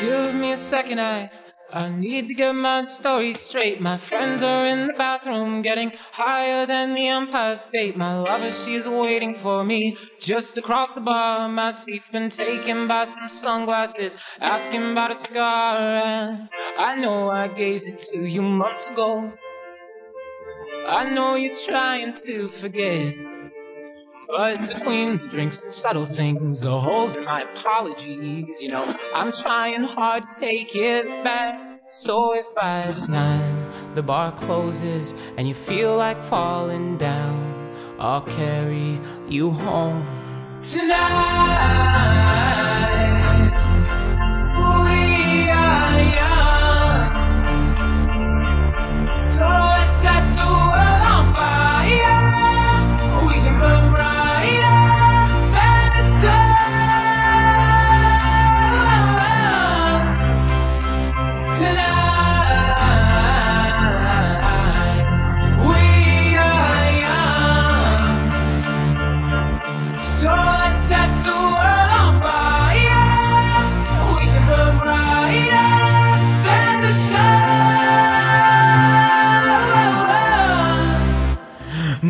Give me a second, I I need to get my story straight. My friends are in the bathroom getting higher than the Empire State. My lover, she's waiting for me just across the bar. My seat's been taken by some sunglasses, asking about a scar. And I know I gave it to you months ago. I know you're trying to forget. But between drinks and subtle things, the holes in my apologies, you know, I'm trying hard to take it back. So if by the time the bar closes and you feel like falling down, I'll carry you home tonight.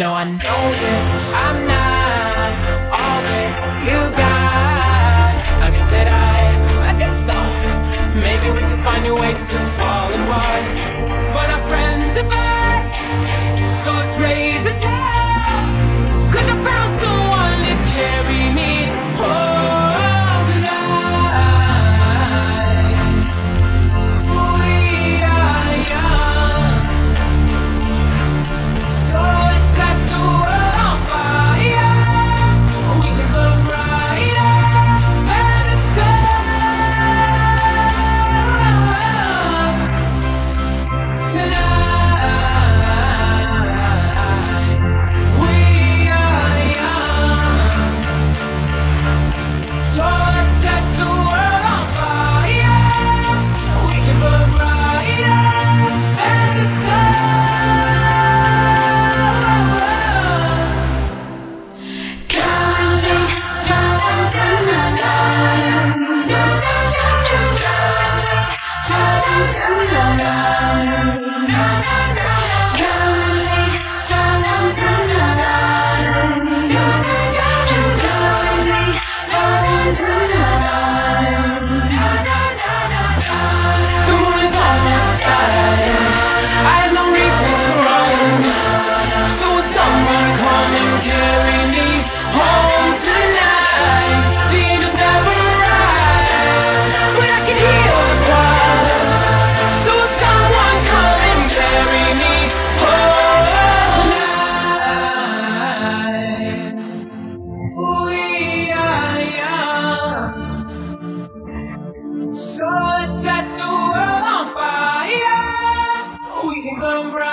No, I know that down, down, down,